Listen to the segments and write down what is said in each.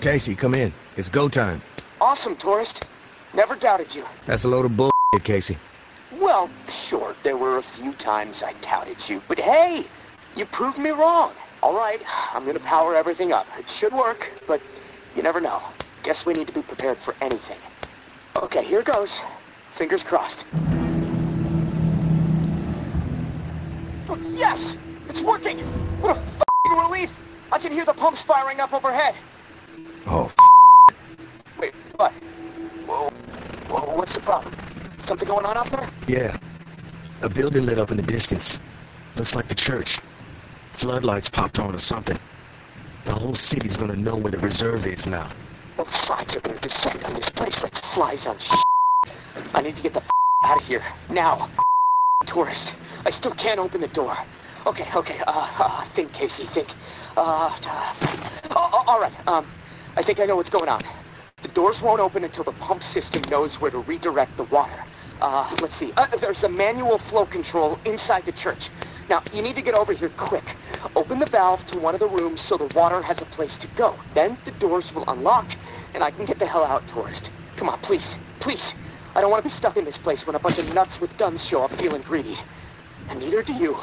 Casey, come in. It's go time. Awesome, tourist. Never doubted you. That's a load of bull, Casey. Well, sure, there were a few times I doubted you, but hey, you proved me wrong. All right, I'm gonna power everything up. It should work, but you never know. Guess we need to be prepared for anything. Okay, here goes. Fingers crossed. Oh, yes! It's working! What a f***ing relief! I can hear the pumps firing up overhead. Oh, Wait, what? Whoa. Whoa, what's the problem? Something going on up there? yeah. A building lit up in the distance. Looks like the church. Floodlights popped on or something. The whole city's gonna know where the reserve is now. The flies are gonna descend on this place like flies on sh**. I need to get the out of here. Now. Tourist. I still can't open the door. Okay, okay, uh, uh think, Casey, think. Uh, uh oh, oh, all right, um, I think I know what's going on. The doors won't open until the pump system knows where to redirect the water. Uh, let's see, uh, there's a manual flow control inside the church. Now, you need to get over here quick. Open the valve to one of the rooms so the water has a place to go. Then the doors will unlock, and I can get the hell out, tourist. Come on, please, please. I don't want to be stuck in this place when a bunch of nuts with guns show up feeling greedy. And neither do you.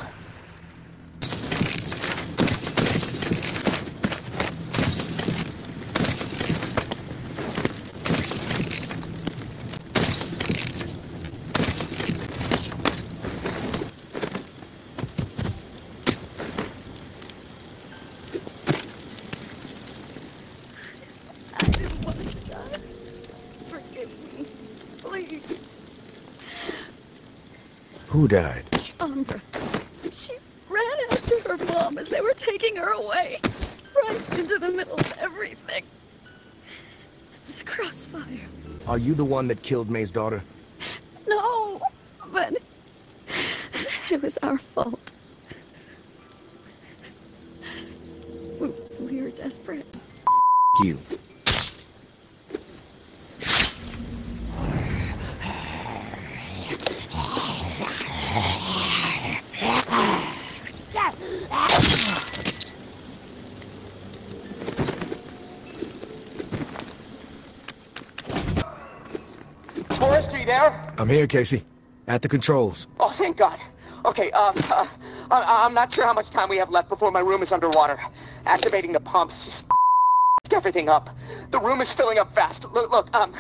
I didn't want to die. Forgive me. Please. Who died? Umbra. She ran after her mom as they were taking her away. Right into the middle of everything. The crossfire. Are you the one that killed May's daughter? No, but it was our fault. We, we were desperate. You. Tourist, are you there? I'm here, Casey. At the controls. Oh, thank God. Okay, um, uh, I, I'm not sure how much time we have left before my room is underwater. Activating the pumps just everything up. The room is filling up fast. Look, look, um,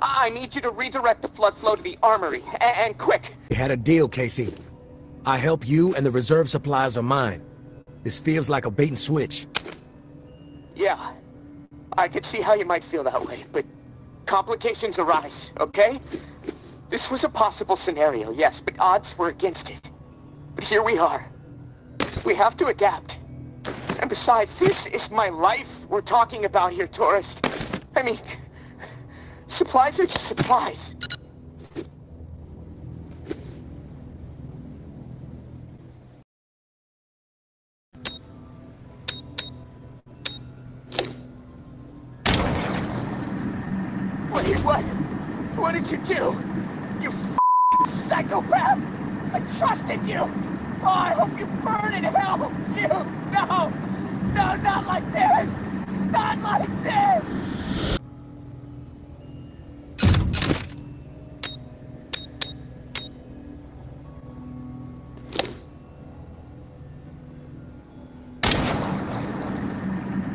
I need you to redirect the flood flow to the armory, a- and quick. We had a deal, Casey. I help you and the reserve supplies are mine. This feels like a bait and switch. Yeah, I could see how you might feel that way, but complications arise, okay? This was a possible scenario, yes, but odds were against it. But here we are. We have to adapt. And besides, this is my life we're talking about here, tourist. I mean, supplies are just supplies. Wait, what? What did you do? You psychopath! I trusted you! Oh, I hope you burn in hell! You! No! No, not like this! Not like this!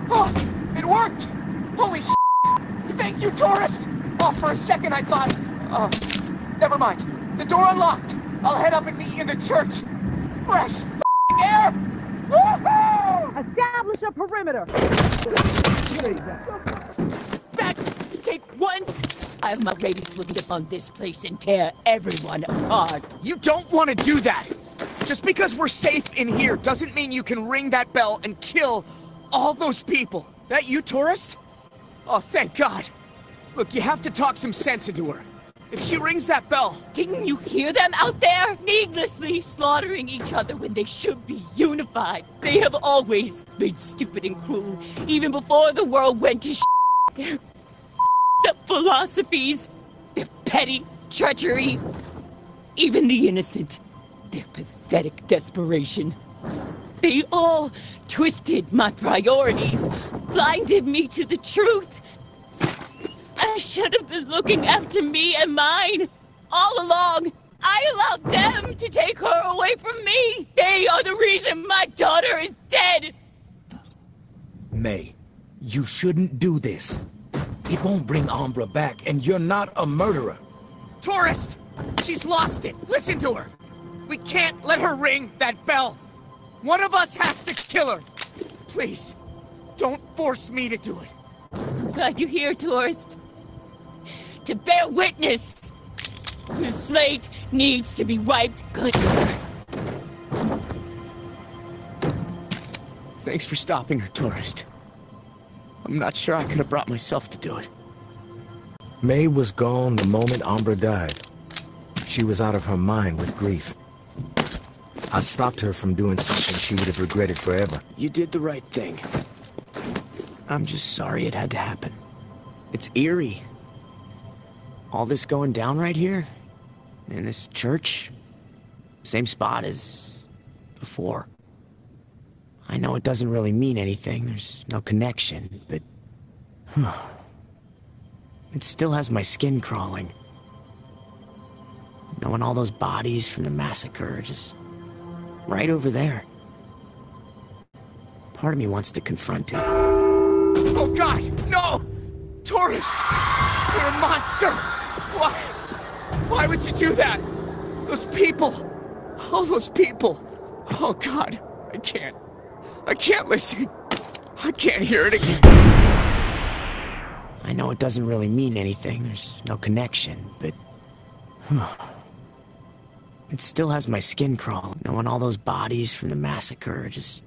Oh, it worked! Holy s***! Thank you, tourist! Oh, for a second I thought... Oh, never mind. The door unlocked. I'll head up and meet you in the church. Fresh f***ing air! Woohoo! Establish a perimeter. Back! Take one! I have my raiders looking upon this place and tear everyone apart. You don't want to do that! Just because we're safe in here doesn't mean you can ring that bell and kill all those people. That you, tourist? Oh, thank God. Look, you have to talk some sense into her. If she rings that bell, Didn't you hear them out there? Needlessly slaughtering each other when they should be unified. They have always been stupid and cruel, even before the world went to sh- Their philosophies, their petty treachery, even the innocent. Their pathetic desperation. They all twisted my priorities, blinded me to the truth. I should have been looking after me and mine all along. I allowed them to take her away from me. They are the reason my daughter is dead. May, you shouldn't do this. It won't bring Umbra back, and you're not a murderer. Tourist! She's lost it! Listen to her! We can't let her ring that bell! One of us has to kill her! Please, don't force me to do it. I'm Glad you're here, tourist. To bear witness. The slate needs to be wiped clean. Thanks for stopping her, tourist. I'm not sure I could have brought myself to do it. May was gone the moment Umbra died. She was out of her mind with grief. I stopped her from doing something she would have regretted forever. You did the right thing. I'm just sorry it had to happen. It's eerie. All this going down right here? In this church? Same spot as before. I know it doesn't really mean anything, there's no connection, but... it still has my skin crawling. Knowing all those bodies from the massacre just right over there. Part of me wants to confront it. Oh god, no! Tourist! You're a monster! Why? Why would you do that? Those people! All those people! Oh god, I can't. I can't listen. I can't hear it again. I know it doesn't really mean anything, there's no connection, but... it still has my skin crawling, knowing all those bodies from the massacre just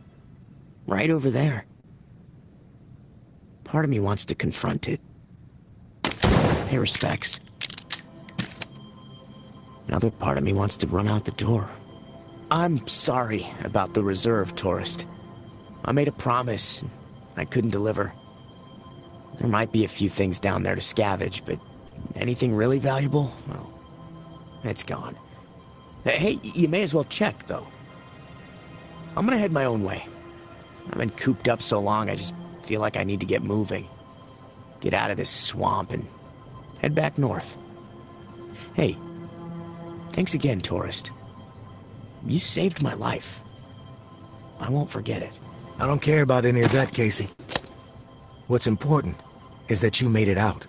right over there. Part of me wants to confront it. Pay respects. Another part of me wants to run out the door. I'm sorry about the reserve, tourist. I made a promise. I couldn't deliver. There might be a few things down there to scavenge, but anything really valuable? Well, it's gone. Hey, you may as well check, though. I'm gonna head my own way. I've been cooped up so long, I just feel like I need to get moving. Get out of this swamp and head back north. Hey, thanks again, tourist. You saved my life. I won't forget it. I don't care about any of that, Casey. What's important is that you made it out.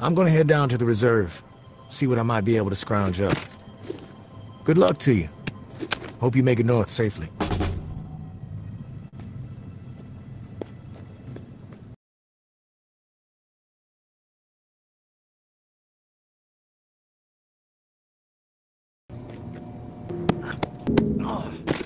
I'm gonna head down to the reserve, see what I might be able to scrounge up. Good luck to you. Hope you make it north safely. Oh.